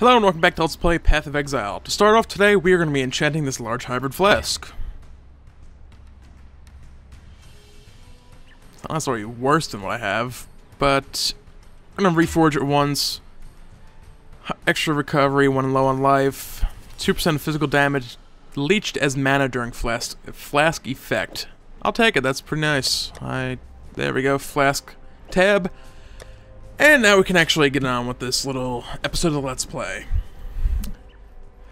Hello and welcome back to Let's Play Path of Exile. To start off today, we are going to be enchanting this large hybrid flask. Not necessarily worse than what I have, but I'm going to reforge it once. Extra recovery when low on life. 2% physical damage leached as mana during flask, flask effect. I'll take it, that's pretty nice. I There we go, flask tab. And now we can actually get on with this little episode of Let's Play.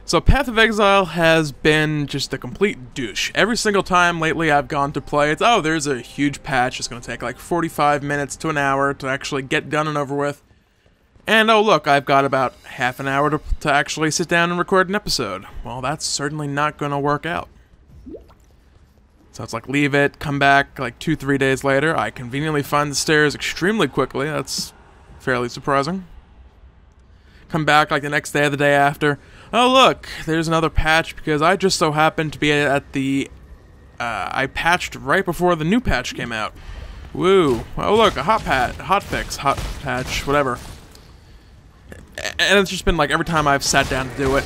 So Path of Exile has been just a complete douche. Every single time lately I've gone to play, it's, oh, there's a huge patch. It's going to take like 45 minutes to an hour to actually get done and over with. And oh look, I've got about half an hour to, to actually sit down and record an episode. Well, that's certainly not going to work out. So it's like leave it, come back like two, three days later. I conveniently find the stairs extremely quickly. That's fairly surprising. Come back like the next day or the day after. Oh look, there's another patch because I just so happened to be at the. Uh, I patched right before the new patch came out. Woo! Oh look, a hot pat, hot fix, hot patch, whatever. And it's just been like every time I've sat down to do it,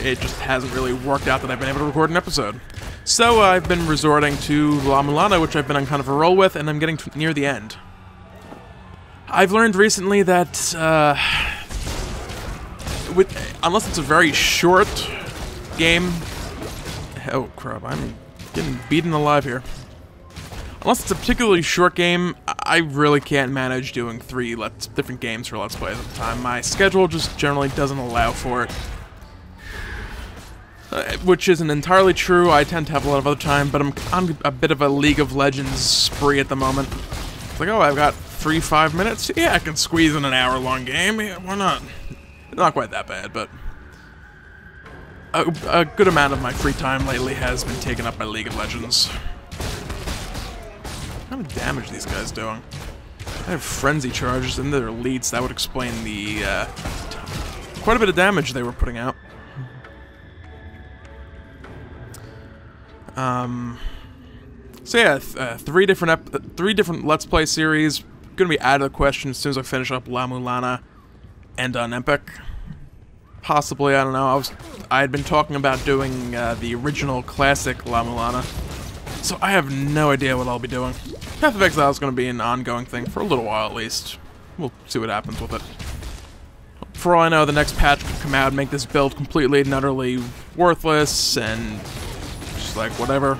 it just hasn't really worked out that I've been able to record an episode. So uh, I've been resorting to La Mulana, which I've been on kind of a roll with, and I'm getting near the end. I've learned recently that uh, with, unless it's a very short game, oh crap, I'm getting beaten alive here. Unless it's a particularly short game, I really can't manage doing three let's, different games for Let's Plays at the time. My schedule just generally doesn't allow for it. Uh, which isn't entirely true, I tend to have a lot of other time, but I'm on a bit of a League of Legends spree at the moment. Like, oh, I've got three, five minutes? Yeah, I can squeeze in an hour-long game. Yeah, why not? Not quite that bad, but... A, a good amount of my free time lately has been taken up by League of Legends. Kind of damage these guys doing? I have frenzy charges into their elites. That would explain the, uh, quite a bit of damage they were putting out. Um, so yeah, th uh, three different three different Let's Play series gonna be out of the question as soon as I finish up La Mulana and Unepic. Possibly, I don't know. I was I had been talking about doing uh, the original classic La Mulana, so I have no idea what I'll be doing. Path of Exile is to be an ongoing thing for a little while at least. We'll see what happens with it. For all I know, the next patch could come out and make this build completely and utterly worthless and just like whatever,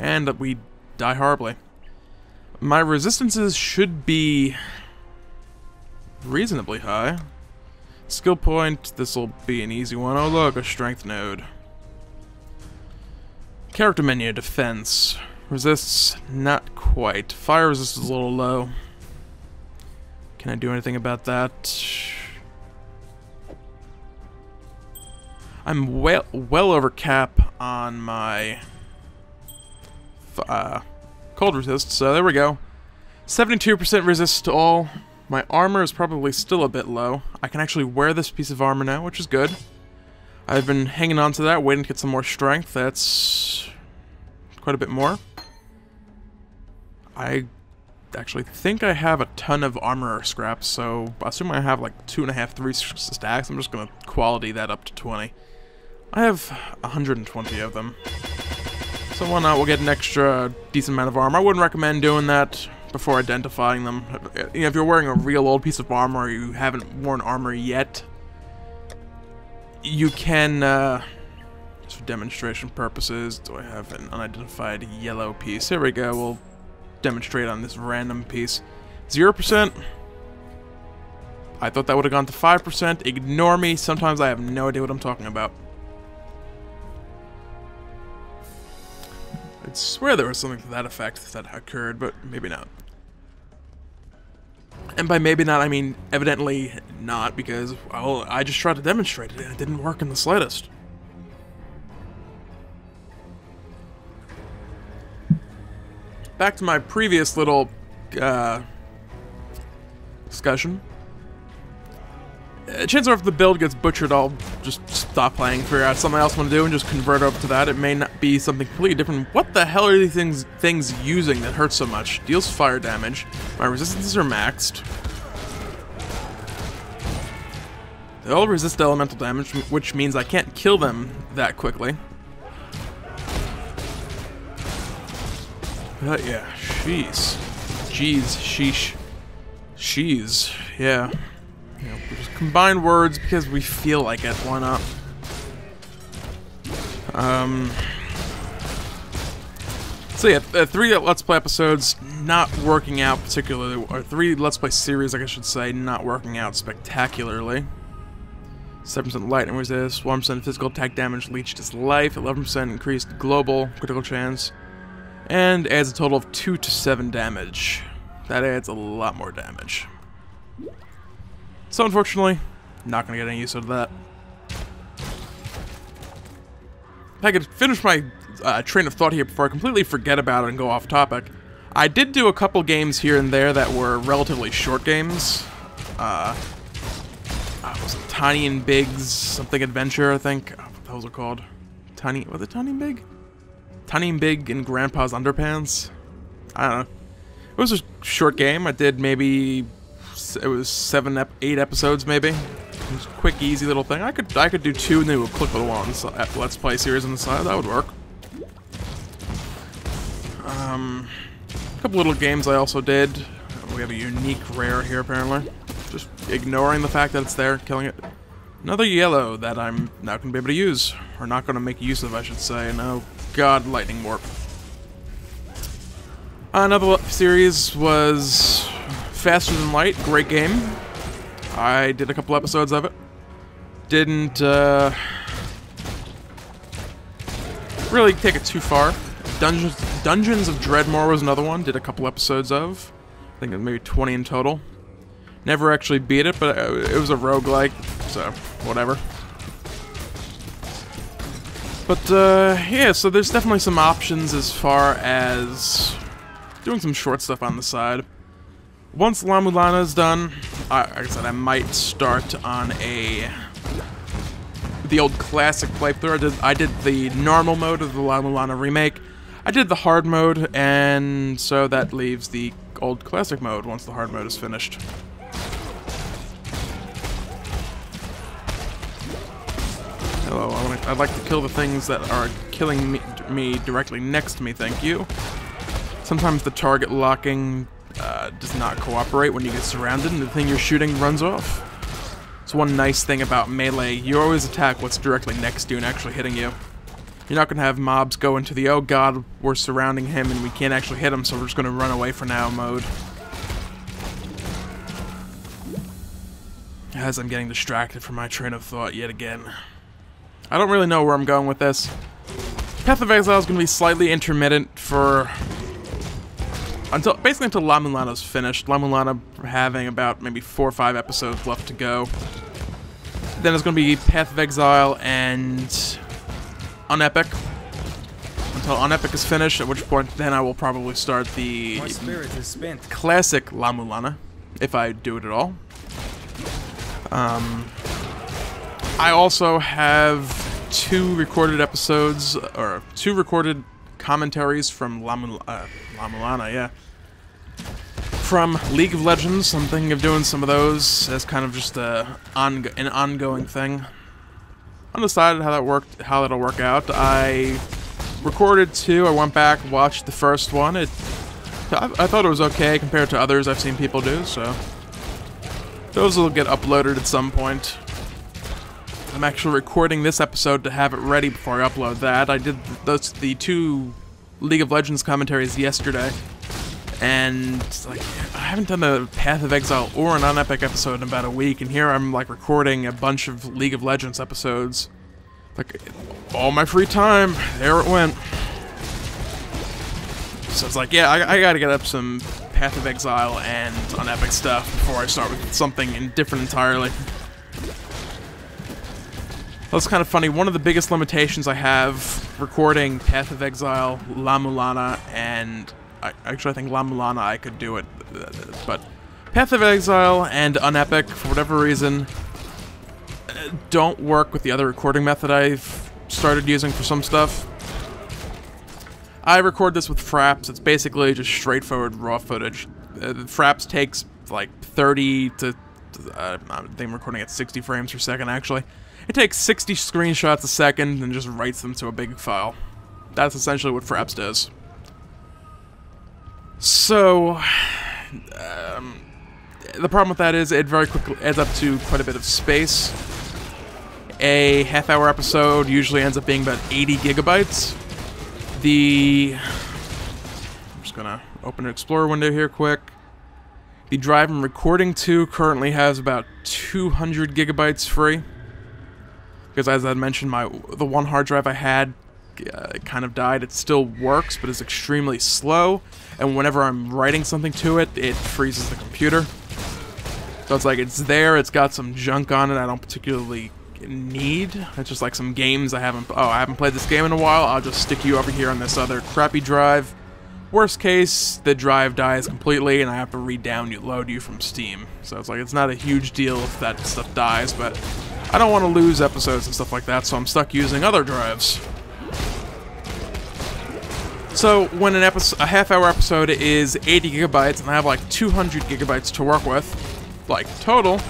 and that we die horribly. My resistances should be reasonably high. Skill point, this will be an easy one. Oh look, a strength node. Character menu, defense. Resists, not quite. Fire resist is a little low. Can I do anything about that? I'm well, well over cap on my uh, cold resist, so there we go. 72% resist to all. My armor is probably still a bit low. I can actually wear this piece of armor now, which is good. I've been hanging on to that, waiting to get some more strength. That's quite a bit more. I actually think I have a ton of armor scraps, so I assume I have like two and a half, three stacks. I'm just to quality that up to 20. I have 120 of them. So why not? We'll get an extra decent amount of armor. I wouldn't recommend doing that before identifying them. You know, if you're wearing a real old piece of armor or you haven't worn armor yet, you can, uh, just for demonstration purposes, do I have an unidentified yellow piece? Here we go, we'll demonstrate on this random piece. 0%. I thought that would have gone to 5%. Ignore me, sometimes I have no idea what I'm talking about. I swear there was something to that effect that occurred, but maybe not. And by maybe not, I mean evidently not, because, well, I just tried to demonstrate it and it didn't work in the slightest. Back to my previous little, uh, discussion. Uh, chances are if the build gets butchered, I'll just stop playing, figure out something else I want to do, and just convert over to that. It may not be something completely different. What the hell are these things, things using that hurt so much? Deals fire damage. My resistances are maxed. They all resist elemental damage, which means I can't kill them that quickly. But yeah, jeez. Jeez, sheesh. Sheesh, yeah. You know, just combine words because we feel like it, why not? Um... So yeah, uh, three Let's Play episodes not working out particularly, or three Let's Play series, I should say, not working out spectacularly. 7% lightning resist, 1% physical attack damage leached his life, 11% increased global critical chance, and adds a total of 2 to 7 damage. That adds a lot more damage. So unfortunately, not going to get any use out of that. If I could finish my uh, train of thought here before I completely forget about it and go off topic. I did do a couple games here and there that were relatively short games. Uh, uh, was it Tiny and Big's something adventure, I think. Oh, what those are called? Tiny, was it Tiny and Big? Tiny and Big in Grandpa's Underpants? I don't know. It was a short game. I did maybe, it was seven, ep eight episodes maybe. Quick, easy little thing. I could I could do two new clickable ones at Let's Play series on the side. That would work. Um, a couple little games I also did. We have a unique rare here, apparently. Just ignoring the fact that it's there, killing it. Another yellow that I'm not going to be able to use. Or not going to make use of, I should say. No, God, Lightning Warp. Another series was Faster Than Light. Great game. I did a couple episodes of it. Didn't, uh... Really take it too far. Dungeons, Dungeons of Dredmor was another one. Did a couple episodes of. I think maybe 20 in total. Never actually beat it, but uh, it was a roguelike, so whatever. But, uh, yeah, so there's definitely some options as far as doing some short stuff on the side. Once La Mulana is done, I, like I said, I might start on a the old classic playthrough. I did, I did the normal mode of the La Mulana remake, I did the hard mode, and so that leaves the old classic mode once the hard mode is finished. Hello, I would like to kill the things that are killing me, me, directly next to me, thank you. Sometimes the target locking uh, does not cooperate when you get surrounded and the thing you're shooting runs off. It's one nice thing about melee, you always attack what's directly next to you and actually hitting you. You're not going to have mobs go into the, oh god, we're surrounding him and we can't actually hit him, so we're just going to run away for now mode. As I'm getting distracted from my train of thought yet again. I don't really know where I'm going with this. Path of Exile is going to be slightly intermittent for... Until, basically until La Mulana's finished. La Mulana having about maybe four or five episodes left to go. Then it's going to be Path of Exile and Unepic until Unepic is finished, at which point then I will probably start the classic La Mulana, if I do it at all. Um, I also have two recorded episodes, or two recorded commentaries from La, Mul uh, La Mulana, yeah. From League of Legends, I'm thinking of doing some of those as kind of just a on an ongoing thing undecided how that worked, how that'll work out. I recorded two. I went back, watched the first one. It, I, I thought it was okay compared to others I've seen people do. So those will get uploaded at some point. I'm actually recording this episode to have it ready before I upload that. I did those the two League of Legends commentaries yesterday and like I haven't done a Path of Exile or an Unepic episode in about a week, and here I'm like recording a bunch of League of Legends episodes. Like all my free time, there it went. So it's like, yeah, I, I gotta get up some Path of Exile and Unepic stuff before I start with something different entirely. That's kind of funny. One of the biggest limitations I have recording Path of Exile, La Mulana, and I, actually, I think La Mulana I could do it, but Path of Exile and Unepic, for whatever reason, don't work with the other recording method I've started using for some stuff. I record this with Fraps. It's basically just straightforward raw footage. Uh, Fraps takes like 30 to uh, I think I'm recording at 60 frames per second actually. It takes 60 screenshots a second and just writes them to a big file. That's essentially what Fraps does. So, um, the problem with that is it very quickly adds up to quite a bit of space. A half hour episode usually ends up being about 80 gigabytes. The. I'm just gonna open an Explorer window here quick. The drive I'm recording to currently has about 200 gigabytes free. Because as I mentioned, my the one hard drive I had uh, kind of died. It still works, but it's extremely slow. And whenever I'm writing something to it, it freezes the computer. So it's like it's there. It's got some junk on it I don't particularly need. It's just like some games I haven't. Oh, I haven't played this game in a while. I'll just stick you over here on this other crappy drive. Worst case, the drive dies completely and I have to re-download you from Steam. So it's like, it's not a huge deal if that stuff dies, but I don't want to lose episodes and stuff like that, so I'm stuck using other drives. So when an episode, a half-hour episode is 80 gigabytes and I have like 200 gigabytes to work with, like total,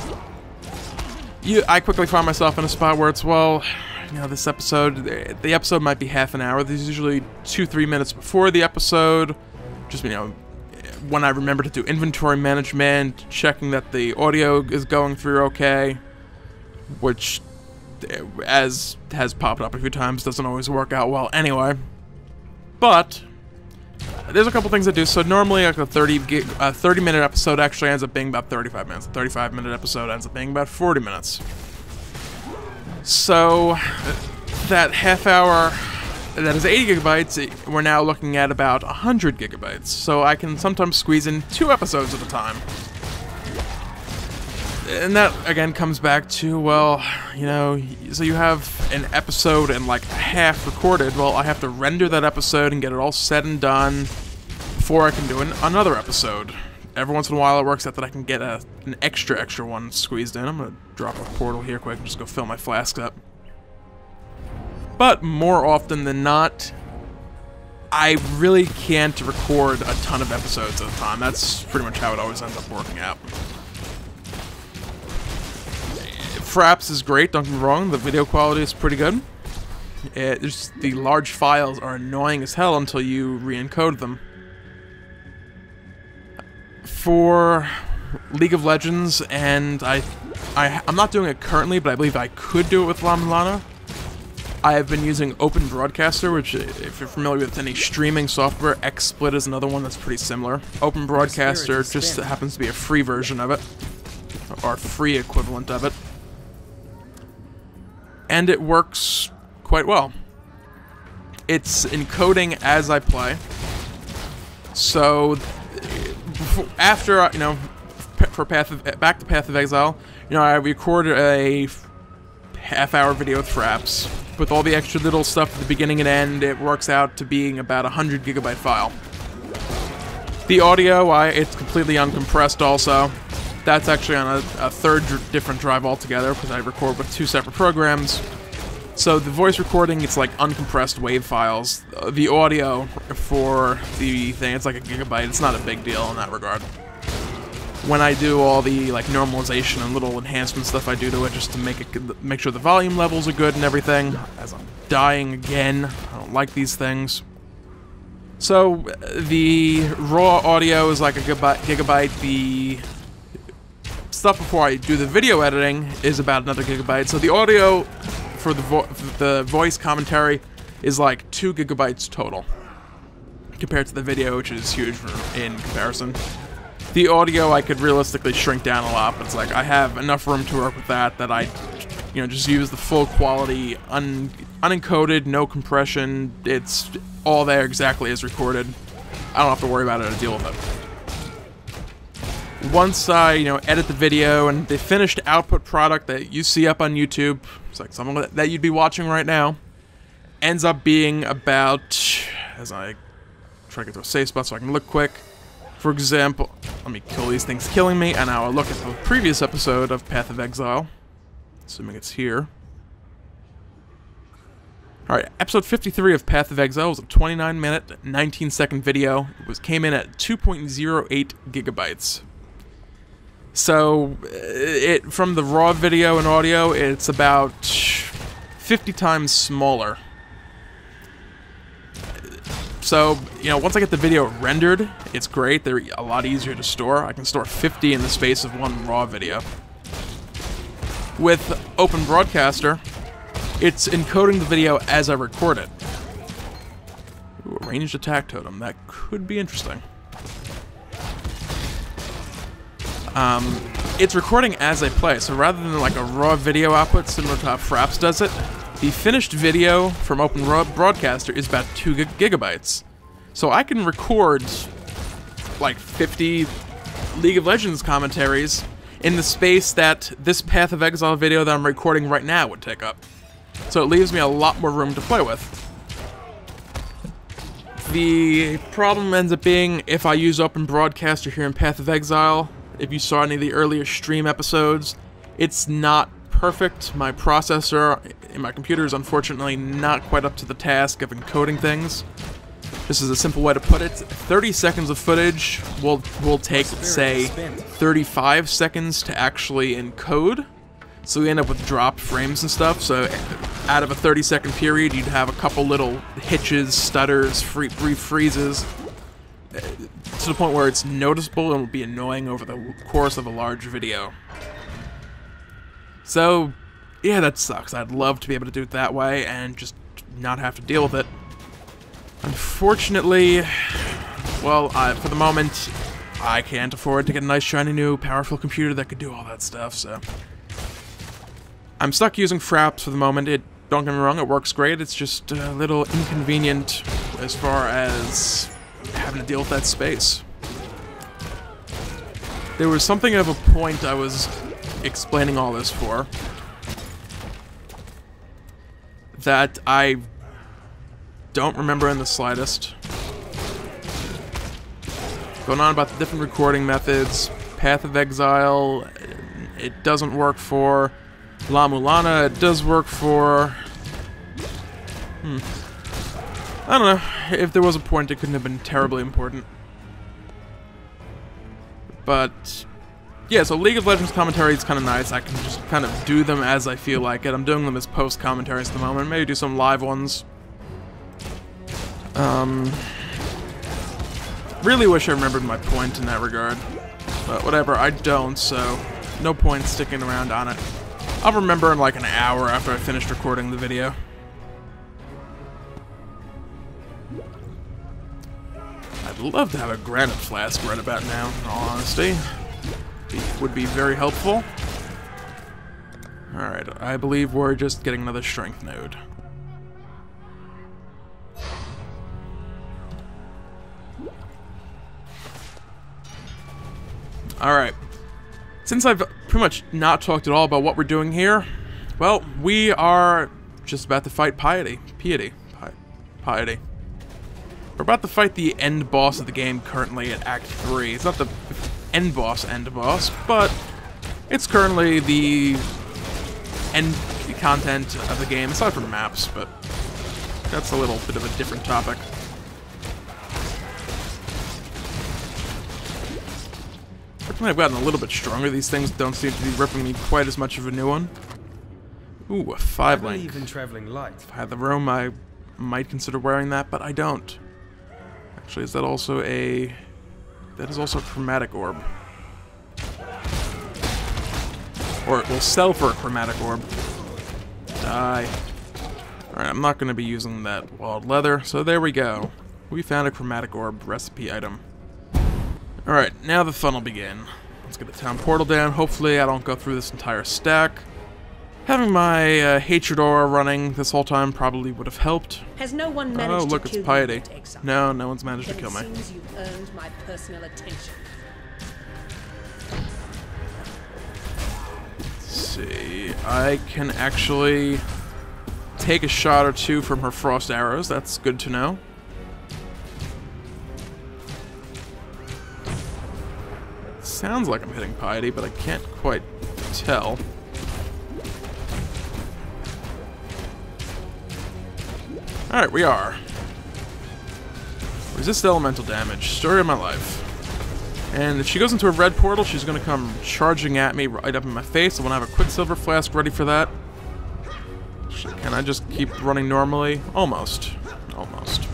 you, I quickly find myself in a spot where it's, well, you know, this episode, the episode might be half an hour. There's usually two, three minutes before the episode. Just, you know, when I remember to do inventory management, checking that the audio is going through okay, which, as has popped up a few times, doesn't always work out well anyway. But, there's a couple things I do. So normally, like a 30 gig, a 30 minute episode actually ends up being about 35 minutes. A 35 minute episode ends up being about 40 minutes. So, that half hour that is 80 gigabytes, we're now looking at about 100 gigabytes. So I can sometimes squeeze in two episodes at a time. And that, again, comes back to, well, you know, so you have an episode and like half recorded. Well, I have to render that episode and get it all said and done before I can do an, another episode every once in a while it works out that I can get a, an extra, extra one squeezed in. I'm to drop a portal here quick and just go fill my flask up. But more often than not, I really can't record a ton of episodes at a time. That's pretty much how it always ends up working out. Fraps is great, don't get me wrong. The video quality is pretty good. It, just, the large files are annoying as hell until you re-encode them for League of Legends, and I, I, I'm not doing it currently, but I believe I could do it with La Mulana. I have been using Open Broadcaster, which, if you're familiar with any streaming software, XSplit is another one that's pretty similar. Open Broadcaster just happens to be a free version of it, or free equivalent of it. And it works quite well. It's encoding as I play, so after uh, you know for Path of back to Path of Exile, you know I recorded a half-hour video with Fraps with all the extra little stuff at the beginning and end. It works out to being about a hundred gigabyte file. The audio, I it's completely uncompressed. Also, that's actually on a, a third different drive altogether because I record with two separate programs. So the voice recording, it's like uncompressed WAV files. Uh, the audio for the thing, it's like a gigabyte. It's not a big deal in that regard. When I do all the like normalization and little enhancement stuff I do to it just to make it make sure the volume levels are good and everything, as I'm dying again, I don't like these things. So uh, the raw audio is like a gigabyte. The stuff before I do the video editing is about another gigabyte. So the audio for the, vo the voice commentary is like 2 gigabytes total compared to the video, which is huge in comparison. The audio I could realistically shrink down a lot, but it's like I have enough room to work with that that I, you know, just use the full quality, un unencoded, no compression. It's all there exactly as recorded. I don't have to worry about it or deal with it. Once I, you know, edit the video and the finished output product that you see up on YouTube, it's like someone that you'd be watching right now, ends up being about, as I try to get to a safe spot so I can look quick. For example, let me kill these things killing me, and now I'll look at the previous episode of Path of Exile, assuming it's here. Alright, episode 53 of Path of Exile was a 29 minute, 19 second video. It was came in at 2.08 gigabytes. So, uh, it from the raw video and audio, it's about 50 times smaller. So, you know, once I get the video rendered, it's great. They're a lot easier to store. I can store 50 in the space of one raw video. With Open Broadcaster, it's encoding the video as I record it. Ooh, a ranged attack totem. That could be interesting. Um, it's recording as I play, so rather than like a raw video output similar to how Fraps does it, the finished video from Open Broadcaster is about 2 gigabytes. So I can record like 50 League of Legends commentaries in the space that this Path of Exile video that I'm recording right now would take up. So it leaves me a lot more room to play with. The problem ends up being if I use Open Broadcaster here in Path of Exile, if you saw any of the earlier stream episodes, it's not perfect. My processor in my computer is unfortunately not quite up to the task of encoding things. This is a simple way to put it. 30 seconds of footage will will take, say, 35 seconds to actually encode. So we end up with dropped frames and stuff. So out of a 30 second period, you'd have a couple little hitches, stutters, free, brief freezes, to the point where it's noticeable and will be annoying over the course of a large video. So, yeah, that sucks. I'd love to be able to do it that way and just not have to deal with it. Unfortunately, well, uh, for the moment, I can't afford to get a nice, shiny, new, powerful computer that could do all that stuff, so... I'm stuck using Fraps for the moment. It, don't get me wrong, it works great. It's just a little inconvenient as far as having to deal with that space. There was something of a point I was explaining all this for that I don't remember in the slightest. Going on about the different recording methods, Path of Exile, it doesn't work for. La Mulana, it does work for. Hmm. I don't know. If there was a point, it couldn't have been terribly important. But yeah, so League of Legends commentary is kind of nice. I can just kind of do them as I feel like it. I'm doing them as post commentaries at the moment. Maybe do some live ones. Um, really wish I remembered my point in that regard. But whatever, I don't, so no point sticking around on it. I'll remember in like an hour after I finished recording the video. I'd love to have a granite flask right about now, in all honesty would be very helpful. Alright, I believe we're just getting another strength node. Alright. Since I've pretty much not talked at all about what we're doing here, well, we are just about to fight Piety. Piety. Pi Piety. We're about to fight the end boss of the game currently at Act 3. It's not the end boss end boss, but it's currently the end content of the game, aside from maps, but that's a little bit of a different topic. I've gotten a little bit stronger. These things don't seem to be ripping me quite as much of a new one. Ooh, a five link. Even traveling light. If I had the room, I might consider wearing that, but I don't. Actually, is that also a that is also a chromatic orb. Or it will sell for a chromatic orb. Die. Alright, I'm not going to be using that wild leather, so there we go. We found a chromatic orb recipe item. Alright, now the fun will begin. Let's get the town portal down. Hopefully I don't go through this entire stack. Having my uh, hatred aura running this whole time probably would have helped. Has no one managed oh, look, to it's piety. No, no one's managed then to kill me. Seems you've earned my personal attention. Let's see, I can actually take a shot or two from her frost arrows. That's good to know. sounds like I'm hitting piety, but I can't quite tell. Alright, we are. Resist elemental damage. Story of my life. And if she goes into a red portal, she's gonna come charging at me right up in my face. I wanna have a Quicksilver Flask ready for that. Can I just keep running normally? Almost. Almost.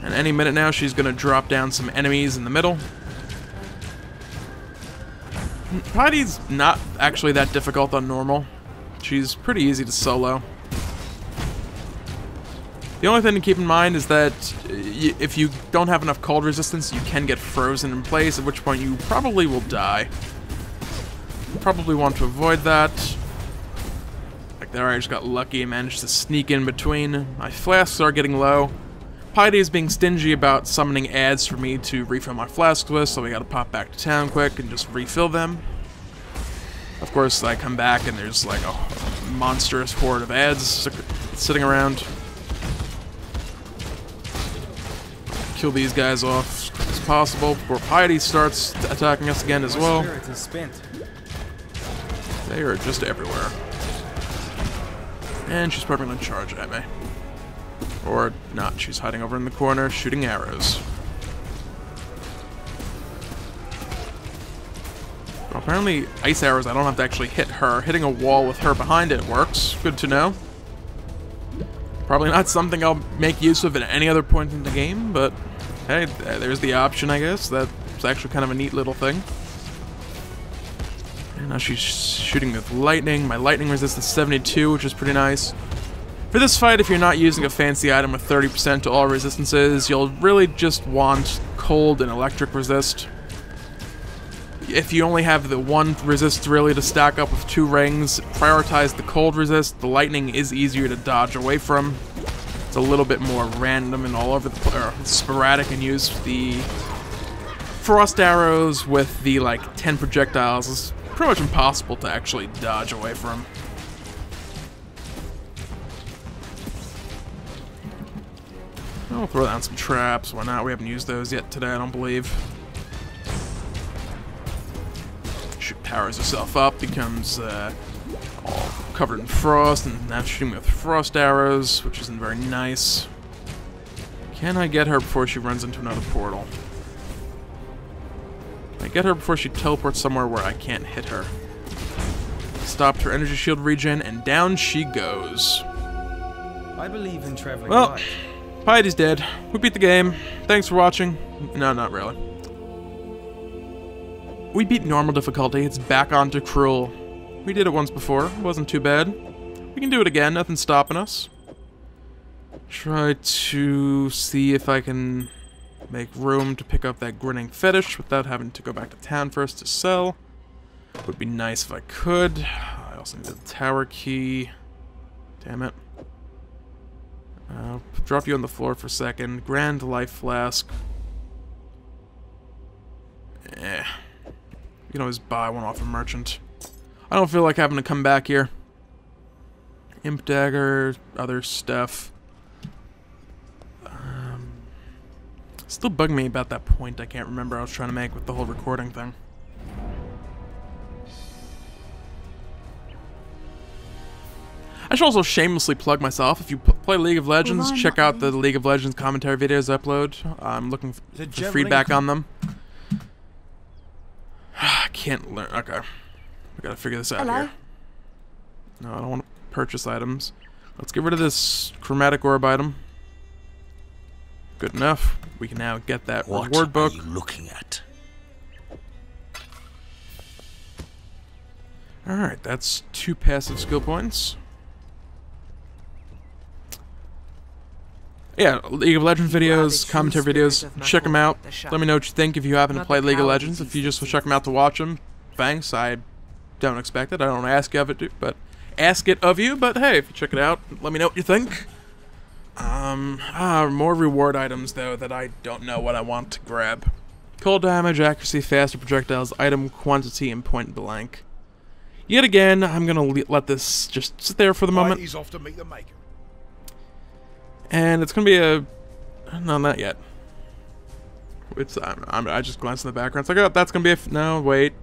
And any minute now, she's gonna drop down some enemies in the middle. Piety's not actually that difficult on normal. She's pretty easy to solo. The only thing to keep in mind is that uh, if you don't have enough cold resistance, you can get frozen in place, at which point you probably will die. Probably want to avoid that. Like there, I just got lucky and managed to sneak in between. My flasks are getting low. Piety is being stingy about summoning ads for me to refill my flasks with, so we gotta pop back to town quick and just refill them. Of course, I come back and there's like a monstrous horde of ads sitting around. Kill these guys off as possible before Piety starts attacking us again as well. They are just everywhere. And she's probably gonna charge at me. Or not, she's hiding over in the corner, shooting arrows. Well, apparently, ice arrows, I don't have to actually hit her. Hitting a wall with her behind it works. Good to know. Probably not something I'll make use of at any other point in the game, but hey, there's the option, I guess. That's actually kind of a neat little thing. And now she's shooting with lightning. My lightning resistance 72, which is pretty nice. For this fight, if you're not using a fancy item with 30% to all resistances, you'll really just want cold and electric resist. If you only have the one resist really to stack up with two rings, prioritize the cold resist. The lightning is easier to dodge away from. It's a little bit more random and all over the place, sporadic and use the frost arrows with the like 10 projectiles is pretty much impossible to actually dodge away from. I'll throw down some traps. Why not? We haven't used those yet today, I don't believe. She powers herself up, becomes uh, all covered in frost, and now shooting with frost arrows, which isn't very nice. Can I get her before she runs into another portal? Can I get her before she teleports somewhere where I can't hit her? Stopped her energy shield regen, and down she goes. I believe in traveling Well, light. Piety's dead. We beat the game. Thanks for watching. No, not really. We beat normal difficulty. It's back onto cruel. We did it once before. It wasn't too bad. We can do it again. Nothing's stopping us. Try to see if I can make room to pick up that grinning fetish without having to go back to town first to sell. Would be nice if I could. I also need the tower key. Damn it. I'll drop you on the floor for a second. Grand Life Flask. Eh. You can always buy one off a merchant. I don't feel like having to come back here. Imp Dagger, other stuff. Um, still bug me about that point I can't remember I was trying to make with the whole recording thing. I should also shamelessly plug myself. If you p- play League of Legends, Well, check out the League of Legends commentary videos I upload. I'm looking for feedback on them. I can't learn. Okay. We gotta figure this out Hello? here. No, I don't want to purchase items. Let's get rid of this chromatic orb item. Good enough. We can now get that What reward book. What are you looking at? Alright, that's two passive skill points. Yeah, League of Legends You videos, true commentary videos, check them out. Let me know what you think if you happen to play League of Legends. If you just check them out to watch them, thanks. I don't expect it. I don't ask of it, but ask it of you. But hey, if you check it out, let me know what you think. Um, ah, more reward items though that I don't know what I want to grab. Cold damage, accuracy, faster projectiles, item quantity, and point blank. Yet again, I'm gonna le- let this just sit there for the moment, He's off to meet the maker. and it's gonna be a no, not yet. It's I'm, I'm, I just glanced in the background. It's like, oh, that's gonna be a no. Wait,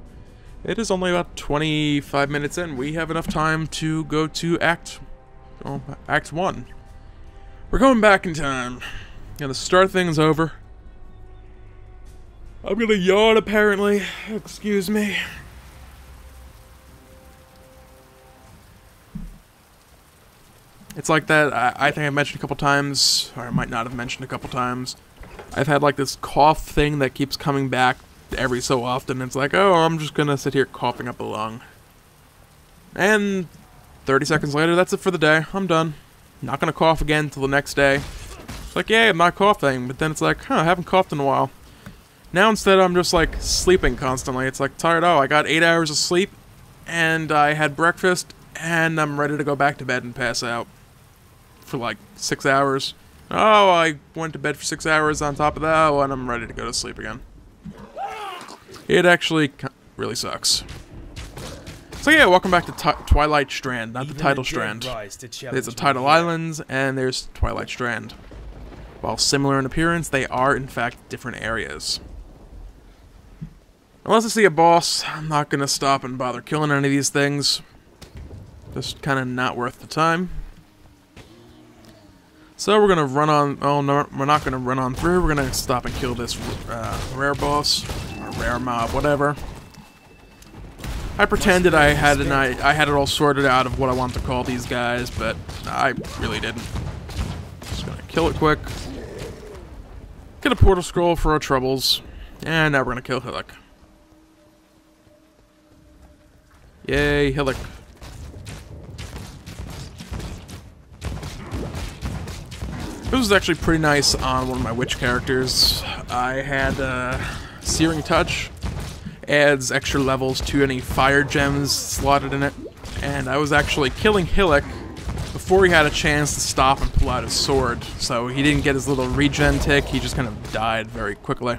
it is only about 25 minutes in. We have enough time to go to Act, oh, Act One. We're going back in time. Gonna start things over. I'm gonna yawn apparently. Excuse me. It's like that. I, I think I mentioned a couple times, or I might not have mentioned a couple times. I've had like this cough thing that keeps coming back every so often. It's like, oh, I'm just gonna sit here coughing up a lung. And 30 seconds later, that's it for the day. I'm done. Not gonna cough again until the next day. It's like, yeah, I'm not coughing. But then it's like, huh, I haven't coughed in a while. Now instead, I'm just like sleeping constantly. It's like tired. Oh, I got eight hours of sleep, and I had breakfast, and I'm ready to go back to bed and pass out for like six hours. Oh, I went to bed for six hours on top of that, oh, and I'm ready to go to sleep again. It actually really sucks. So yeah, welcome back to Ti Twilight Strand, not the Even title dead strand. There's the Tidal. Islands, and there's Twilight Strand. While similar in appearance, they are in fact different areas. Unless I see a boss, I'm not gonna stop and bother killing any of these things. Just kind of not worth the time. So we're gonna run on. Oh no, we're not gonna run on through. We're gonna stop and kill this uh, rare boss, rare mob, whatever. I pretended I had an I, I had it all sorted out of what I want to call these guys, but I really didn't. Just gonna kill it quick. Get a portal scroll for our troubles, and now we're gonna kill Hillock. Yay, Hillock. This was actually pretty nice on one of my witch characters. I had uh, Searing Touch, adds extra levels to any fire gems slotted in it, and I was actually killing Hillock before he had a chance to stop and pull out his sword, so he didn't get his little regen tick, he just kind of died very quickly.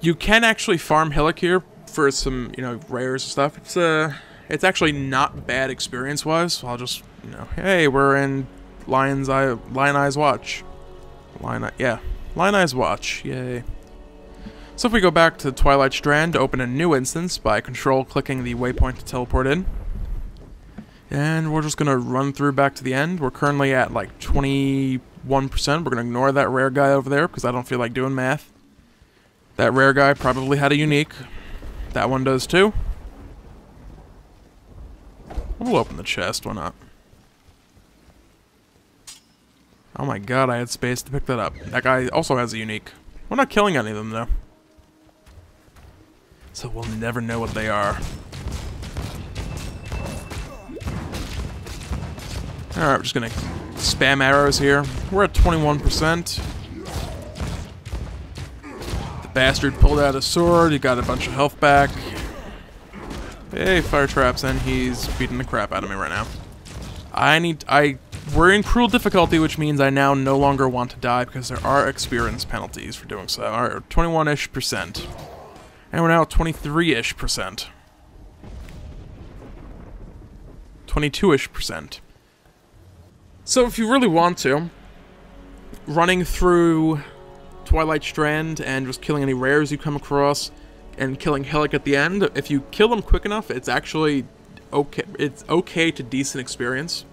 You can actually farm Hillock here for some, you know, rares and stuff. It's uh it's actually not bad experience-wise, so I'll just, you know, hey, we're in Lion's Eye Lioneye's Watch. Lion Eye, yeah. Lioneye's Watch, yay. So if we go back to Twilight Strand to open a new instance by control clicking the waypoint to teleport in. And we're just gonna run through back to the end. We're currently at like 21%. We're gonna ignore that rare guy over there because I don't feel like doing math. That rare guy probably had a unique. That one does too. We'll open the chest, why not? Oh my god, I had space to pick that up. That guy also has a unique. We're not killing any of them though. So we'll never know what they are. Alright, we're just gonna spam arrows here. We're at 21%. The bastard pulled out a sword, he got a bunch of health back. Hey, fire traps, and he's beating the crap out of me right now. I need, I, we're in cruel difficulty, which means I now no longer want to die because there are experience penalties for doing so. Alright, 21-ish percent. And we're now at 23-ish percent. 22-ish percent. So if you really want to, running through Twilight Strand and just killing any rares you come across and killing Hillock at the end, if you kill them quick enough, it's actually okay it's okay to decent experience.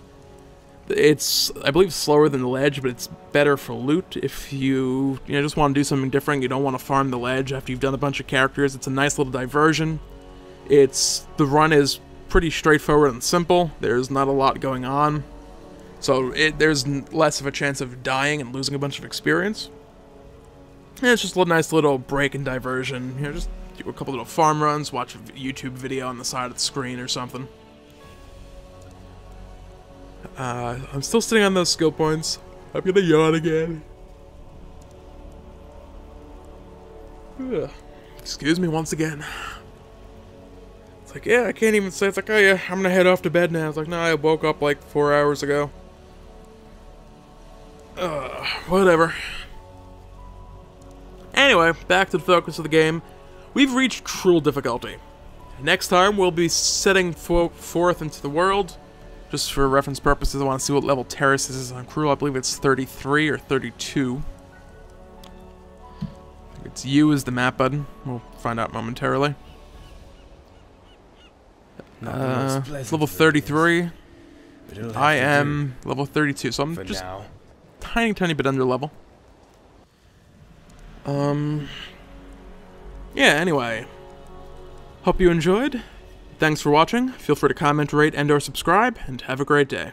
It's I believe slower than the ledge, but it's better for loot if you you know just want to do something different. You don't want to farm the ledge after you've done a bunch of characters. It's a nice little diversion. It's the run is pretty straightforward and simple. There's not a lot going on. So it, there's less of a chance of dying and losing a bunch of experience. And it's just a nice little break and diversion. You know, just do a couple little farm runs, watch a YouTube video on the side of the screen or something. Uh, I'm still sitting on those skill points. I'm gonna yawn again. Ugh. Excuse me once again. It's like, yeah, I can't even say. It's like, oh yeah, I'm gonna head off to bed now. It's like, no, I woke up like four hours ago. Uh, whatever. Anyway, back to the focus of the game. We've reached cruel difficulty. Next time, we'll be setting fo- forth into the world. Just for reference purposes, I want to see what level Terrace is on cruel. I believe it's 33 or 32. It's U is the map button. We'll find out momentarily. Uh, it's level 33. but it'll have I am level 32, so I'm just now. tiny, tiny bit under level. Um, yeah, anyway. Hope you enjoyed. Thanks for watching. Feel free to comment, rate, and or subscribe, and have a great day.